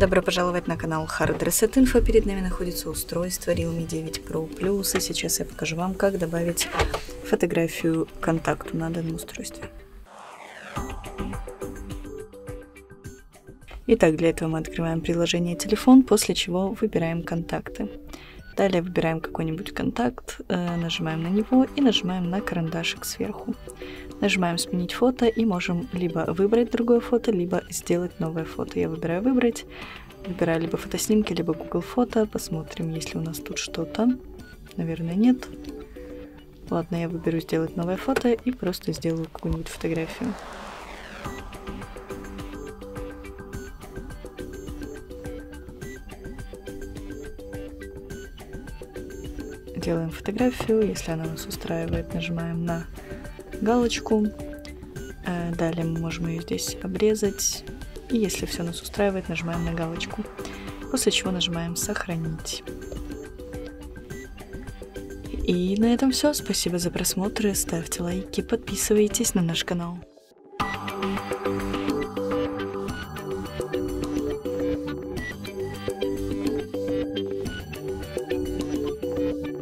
Добро пожаловать на канал Hard Reset Info. Перед нами находится устройство Realme 9 Pro Plus. И сейчас я покажу вам, как добавить фотографию контакту на данном устройстве. Итак, для этого мы открываем приложение телефон, после чего выбираем контакты. Далее выбираем какой-нибудь контакт, э, нажимаем на него и нажимаем на карандашик сверху. Нажимаем «Сменить фото» и можем либо выбрать другое фото, либо сделать новое фото. Я выбираю «Выбрать», выбираю либо фотоснимки, либо Google фото. Посмотрим, есть ли у нас тут что-то. Наверное, нет. Ладно, я выберу сделать новое фото и просто сделаю какую-нибудь фотографию. Делаем фотографию, если она нас устраивает, нажимаем на галочку. Э, далее мы можем ее здесь обрезать. И если все нас устраивает, нажимаем на галочку. После чего нажимаем «Сохранить». И на этом все. Спасибо за просмотр. Ставьте лайки, подписывайтесь на наш канал.